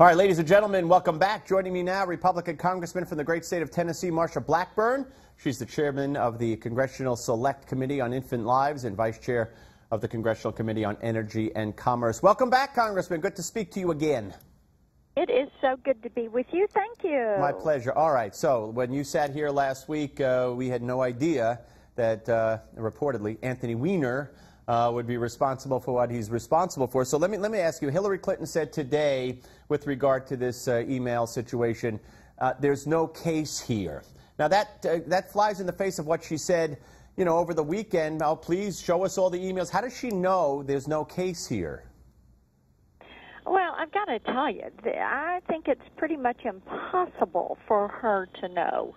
All right, ladies and gentlemen, welcome back. Joining me now, Republican Congressman from the great state of Tennessee, Marsha Blackburn. She's the chairman of the Congressional Select Committee on Infant Lives and vice chair of the Congressional Committee on Energy and Commerce. Welcome back, Congressman. Good to speak to you again. It is so good to be with you. Thank you. My pleasure. All right. So, when you sat here last week, uh, we had no idea that uh, reportedly Anthony Weiner uh, would be responsible for what he's responsible for. So let me let me ask you. Hillary Clinton said today, with regard to this uh, email situation, uh, there's no case here. Now that uh, that flies in the face of what she said, you know, over the weekend. Oh, please show us all the emails. How does she know there's no case here? Well, I've got to tell you, I think it's pretty much impossible for her to know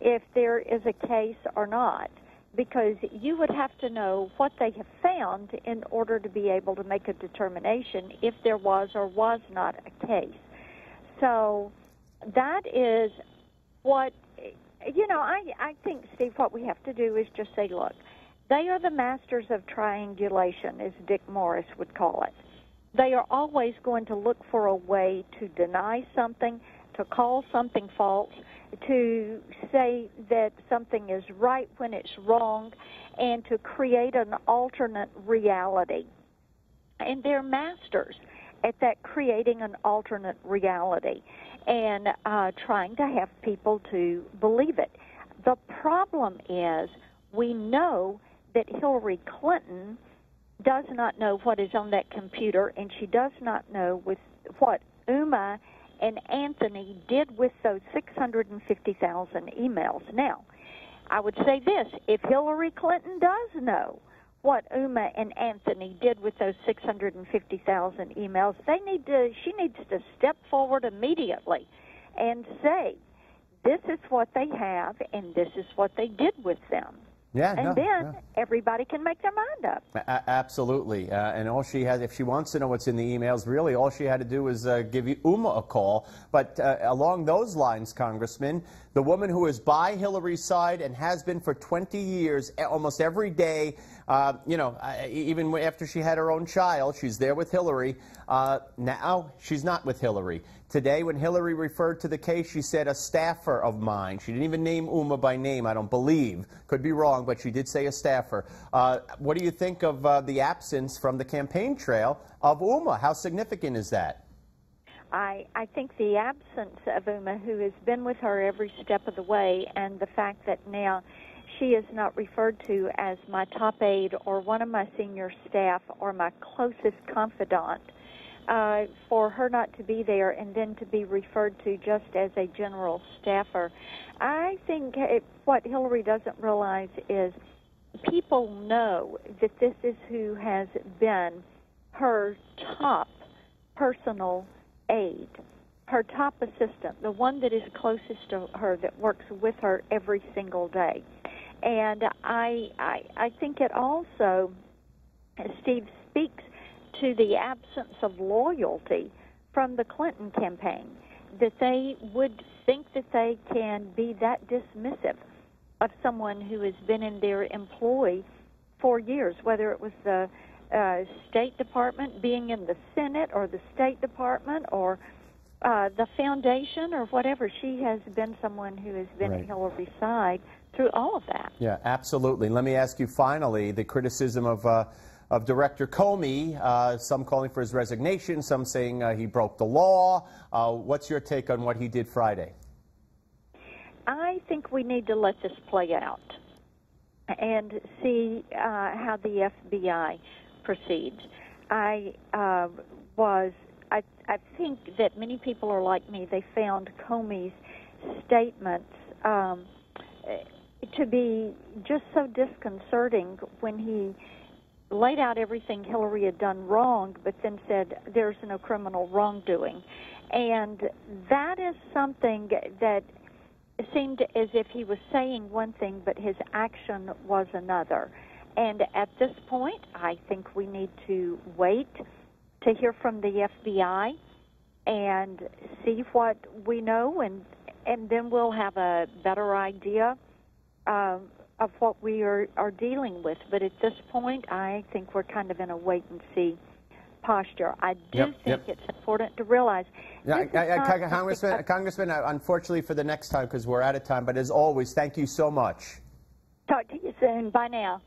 if there is a case or not because you would have to know what they have found in order to be able to make a determination if there was or was not a case. So that is what you know, I I think Steve what we have to do is just say, look, they are the masters of triangulation as Dick Morris would call it. They are always going to look for a way to deny something, to call something false, to say that something is right when it's wrong, and to create an alternate reality. And they're masters at that creating an alternate reality and uh, trying to have people to believe it. The problem is we know that Hillary Clinton does not know what is on that computer, and she does not know with what Huma and Anthony did with those 650,000 emails. Now, I would say this if Hillary Clinton does know what Huma and Anthony did with those 650,000 emails, they need to she needs to step forward immediately and say this is what they have and this is what they did with them. Yeah, and no, then no. everybody can make their mind up. A- absolutely. Uh, and all she has, if she wants to know what's in the emails, really all she had to do was uh, give Huma a call. But uh, along those lines, Congressman, the woman who is by Hillary's side and has been for 20 years, almost every day, uh, you know, even after she had her own child, she's there with Hillary. Uh, now she's not with Hillary. Today, when Hillary referred to the case, she said a staffer of mine. She didn't even name Huma by name, I don't believe. Could be wrong, but she did say a staffer. Uh, what do you think of uh, the absence from the campaign trail of Huma? How significant is that? I, I think the absence of Huma, who has been with her every step of the way, and the fact that now she is not referred to as my top aide or one of my senior staff or my closest confidant, uh, for her not to be there and then to be referred to just as a general staffer, I think it, what Hillary doesn't realize is people know that this is who has been her top personal aide, her top assistant, the one that is closest to her, that works with her every single day. And I, I, I think it also, Steve speaks to the absence of loyalty from the Clinton campaign, that they would think that they can be that dismissive of someone who has been in their employ for years, whether it was the uh, State Department, being in the Senate or the State Department or uh, the foundation or whatever. She has been someone who has been right. at Hillary's side through all of that. Yeah, absolutely. Let me ask you finally the criticism of. Uh, of Director Comey, uh, some calling for his resignation, some saying uh, he broke the law. Uh, what's your take on what he did Friday? I think we need to let this play out and see uh, how the FBI proceeds. I uh, was, I, I think that many people are like me. They found Comey's statements um, to be just so disconcerting when he laid out everything Hillary had done wrong, but then said there's no criminal wrongdoing. And that is something that seemed as if he was saying one thing, but his action was another. And at this point, I think we need to wait to hear from the FBI and see what we know, and and then we'll have a better idea um, of what we are, are dealing with. But at this point, I think we're kind of in a wait and see posture. I do Yep, think yep. it's important to realize. Yeah, I- I- just Congressman, Congressman, uh, unfortunately for the next time, because we're out of time, but as always, thank you so much. Talk to you soon. Bye now.